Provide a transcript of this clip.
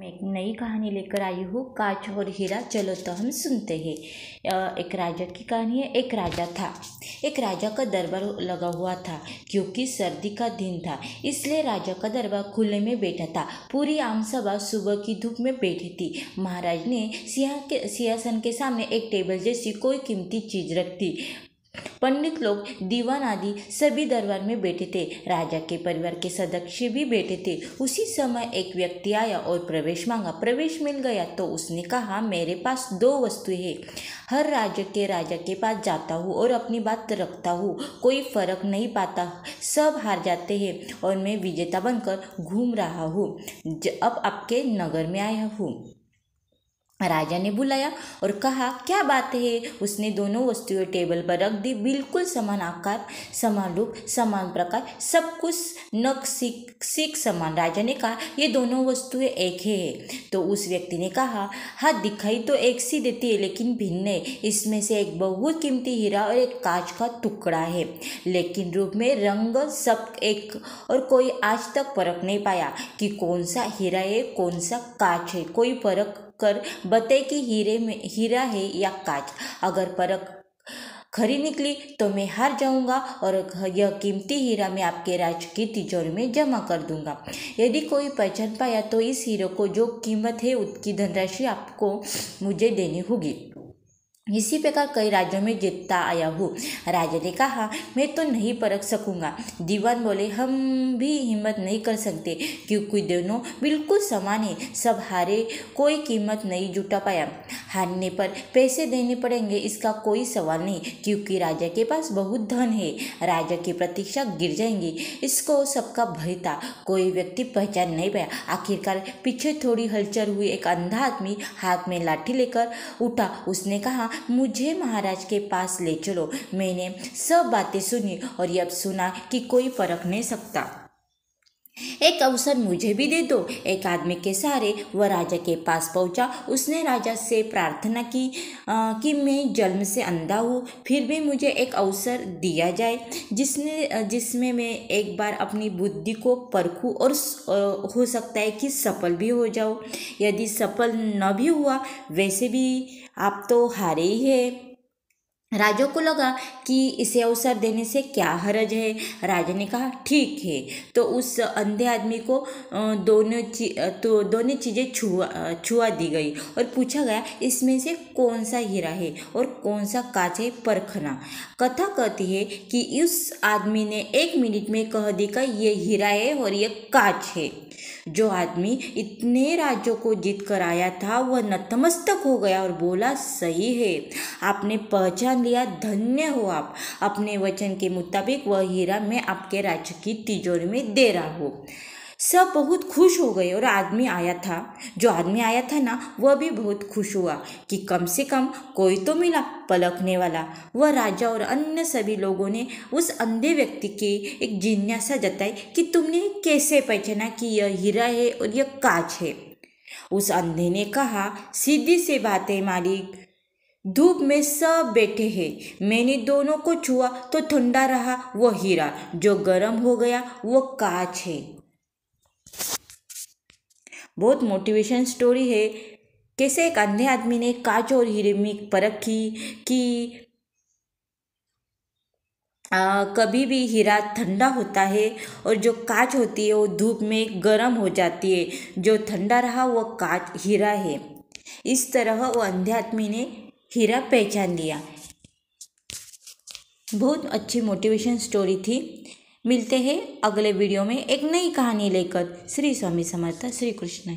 मैं एक नई कहानी लेकर आई हूँ, कांच और हीरा। चलो तो हम सुनते हैं। एक राजा की कहानी है। एक राजा था। एक राजा का दरबार लगा हुआ था, क्योंकि सर्दी का दिन था, इसलिए राजा का दरबार खुले में बैठा था। पूरी आम सभा सुबह की धूप में बैठी थी। महाराज ने सिंह के सिंहासन के सामने एक टेबल जैसी कोई कीमती चीज़ रख दी। पंडित लोग दीवान आदि सभी दरबार में बैठे थे। राजा के परिवार के सदस्य भी बैठे थे। उसी समय एक व्यक्ति आया और प्रवेश मांगा। प्रवेश मिल गया तो उसने कहा, मेरे पास दो वस्तुएँ हैं। हर राज्य के राजा के पास जाता हूँ और अपनी बात रखता हूँ। कोई फ़र्क नहीं पाता। सब हार जाते हैं और मैं विजेता बनकर घूम रहा हूँ। अब आपके नगर में आया हूँ। राजा ने बुलाया और कहा, क्या बात है? उसने दोनों वस्तुएँ टेबल पर रख दी। बिल्कुल समान आकार, समान रूप, समान प्रकार, सब कुछ नक सीख सीख समान। राजा ने कहा, ये दोनों वस्तुएँ एक है तो उस व्यक्ति ने कहा हाँ दिखाई तो एक सी देती है, लेकिन भिन्न है। इसमें से एक बहुत कीमती हीरा और एक कांच का टुकड़ा है। लेकिन रूप में रंग सब एक, और कोई आज तक फ़र्क नहीं पाया कि कौन सा हीरा है, कौन सा कांच है। कोई फ़र्क कर, बते कि हीरे में, हीरा है या काच। अगर परख खरी निकली तो मैं हार जाऊँगा और यह कीमती हीरा मैं आपके राज की तिजोरी में जमा कर दूँगा। यदि कोई पहचान पाया तो इस हीरो को जो कीमत है, उसकी धनराशि आपको मुझे देनी होगी। इसी प्रकार कई राज्यों में जीतता आया हूँ राजा ने कहा, मैं तो नहीं परख सकूँगा। दीवान बोले, हम भी हिम्मत नहीं कर सकते, क्योंकि दोनों बिल्कुल समान है। सब हारे कोई कीमत नहीं जुटा पाया। हारने पर पैसे देने पड़ेंगे, इसका कोई सवाल नहीं, क्योंकि राजा के पास बहुत धन है। राजा की प्रतीक्षा गिर जाएँगी। इसको सबका भय था। कोई व्यक्ति पहचान नहीं पाया। आखिरकार पीछे थोड़ी हलचल हुई। एक अंधा आदमी हाथ में लाठी लेकर उठा। उसने कहा मुझे महाराज के पास ले चलो। मैंने सब बातें सुनी और अब सुना कि कोई फ़र्क नहीं सकता। एक अवसर मुझे भी दे दो। एक आदमी के सहारे वह राजा के पास पहुँचा। उसने राजा से प्रार्थना की आ, कि मैं जन्म से अंधा हूँ फिर भी मुझे एक अवसर दिया जाए जिसने जिसमें मैं एक बार अपनी बुद्धि को परखूँ और हो सकता है कि सफल भी हो जाऊँ। यदि सफल न भी हुआ वैसे भी आप तो हारे ही है। राजा को लगा कि इसे अवसर देने से क्या हरज है? राजा ने कहा ठीक है। तो उस अंधे आदमी को दोनों ची, तो दोनों चीज़ें छुआ छुआ दी गई और पूछा गया इसमें से कौन सा हीरा है और कौन सा कांच है परखना? कथा कहती है कि उस आदमी ने एक मिनट में कह दी का ये हीरा है और ये कांच है। जो आदमी इतने राज्यों को जीत कर आया था वह नतमस्तक हो गया और बोला सही है। आपने पहचान लिया, धन्य हो आप। अपने वचन के मुताबिक वह हीरा मैं आपके राज्य की तिजोरी में दे रहा हूँ। सब बहुत खुश हो गए और आदमी आया था। जो आदमी आया था ना, वह भी बहुत खुश हुआ कि कम से कम कोई तो मिला पलकने वाला। वह राजा और अन्य सभी लोगों ने उस अंधे व्यक्ति की एक जिज्ञासा जताई कि तुमने कैसे पहचाना कि यह हीरा है और यह कांच है। उस अंधे ने कहा, सीधी सी बात मालिक। धूप में सब बैठे हैं। मैंने दोनों को छुआ तो ठंडा रहा वो हीरा जो गर्म हो गया वो कांच है। बहुत मोटिवेशन स्टोरी है। कैसे एक अंधे आदमी ने कांच और हीरे में परख की कि आ, कभी भी हीरा ठंडा होता है और जो कांच होती है वो धूप में गर्म हो जाती है। जो ठंडा रहा वो कांच हीरा है। इस तरह वो अंधे आदमी ने हीरा पहचान लिया बहुत अच्छी मोटिवेशन स्टोरी थी। मिलते हैं अगले वीडियो में एक नई कहानी लेकर। श्री स्वामी समर्थ, श्री कृष्ण।